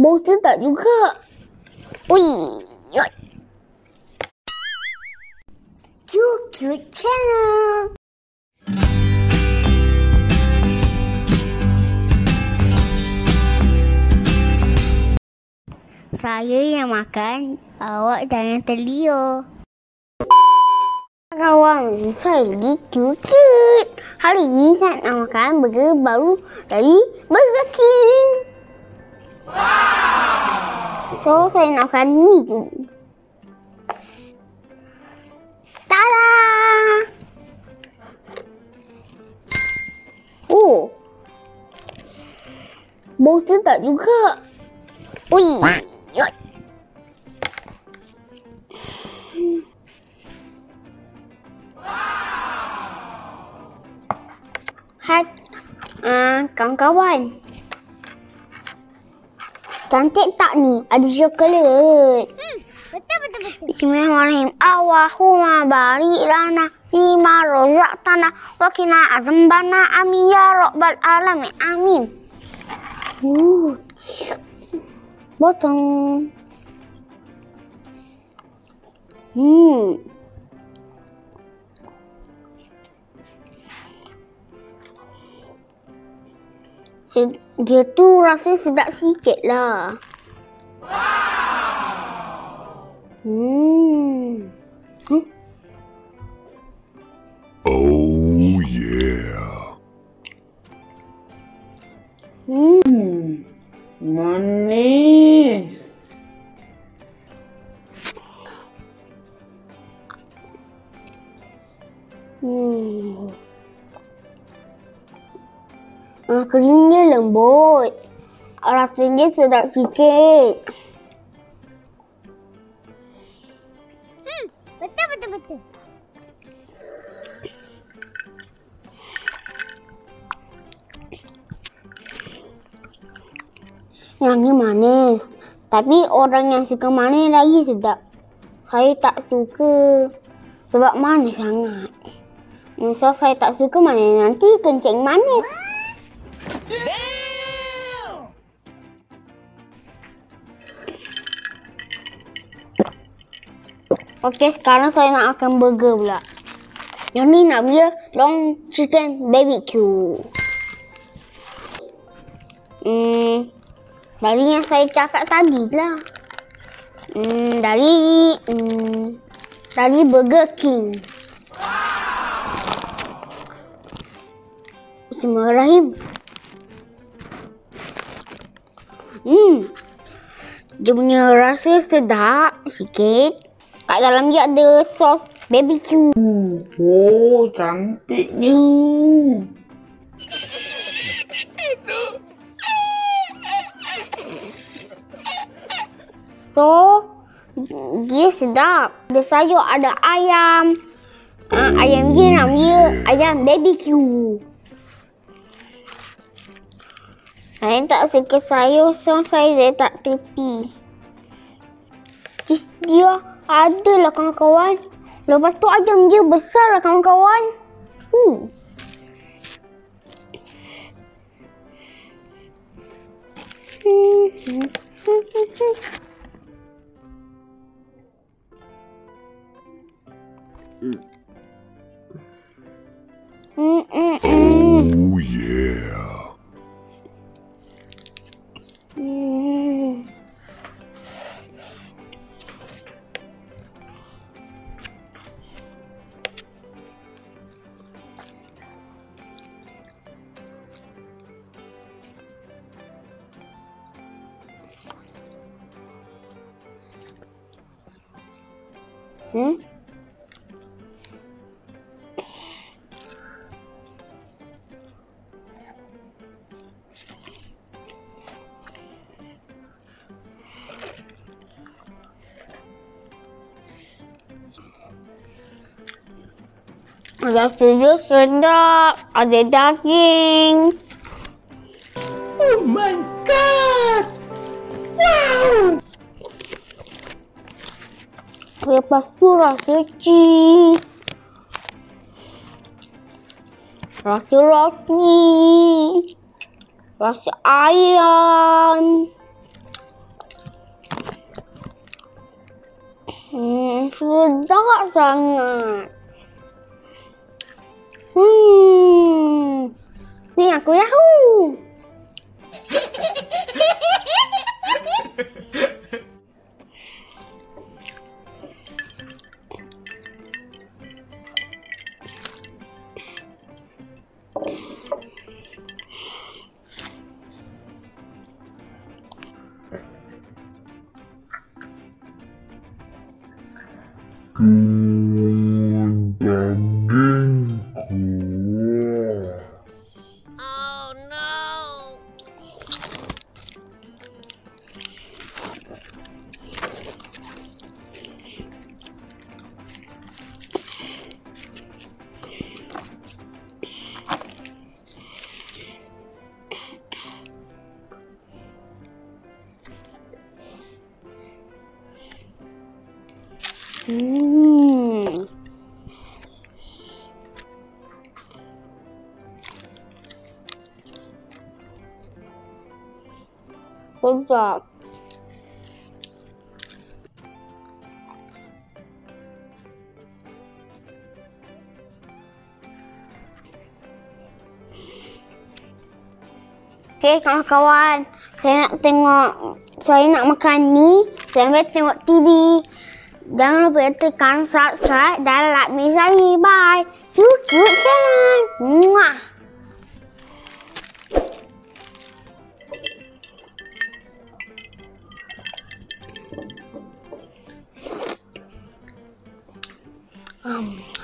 Bau sedap juga. Ui. Cute Channel. Saya yang makan, awak jangan terliur. Kawan, saya lagi cute. Hari ini saya nak makan burger baru dari Burger King. So, saya nak ni tu. Tada! Oh. Bau sedap juga. Ui. Yoi. Hai, uh, kawan-kawan. Cantik tak ni? Ada coklat. Hmm, betul betul betul. Bismillahirrahmanirrahim. Allahumma barik lana fima razaqtana wa qina azambana amin ya rabbal alamin. Amin. Uh. Potong. Hmm. Dia tu rasa sedap sikit lah. Hmm. Hmm. Oh yeah. Hmm. Manis. Hmm. Ah, keringnya lembut. Rasanya sedap sikit. Hmm, betul betul betul. Yang ni manis. Tapi orang yang suka manis lagi sedap. Saya tak suka. Sebab manis sangat. So, saya tak suka manis. Nanti kencing manis. Okey, sekarang saya nak makan burger pula. Yang ni nak dia long chicken barbecue. Hmm, dari yang saya cakap tadi lah. Hmm, dari hmm, dari Burger King. Bismillahirrahmanirrahim. Hmm. Dia punya rasa sedap sikit. Kat dalam dia ada sos barbecue. Oh, cantiknya. So, dia sedap. Ada sayur, ada ayam. Uh, ayam dia nama dia ayam barbecue. Saya tak suka sayur, so saya letak tepi. Terus dia ada lah kawan-kawan. Lepas tu ayam dia besar lah kawan-kawan. Hmm. Mm, mm, Hmm? Rasanya sedap. Ada daging. Lepas tu rasa cheese. Rasa roti. Rasa ayam. Hmm, sedap sangat. Hmm. Ni aku yahoo. Hmm. Sedap. Okey, kawan-kawan. Saya nak tengok, saya nak makan ni. Saya ambil tengok TV. Jangan lupa ya, tekan subscribe dan like misalnya. Bye. Cukup channel. Muah. Um...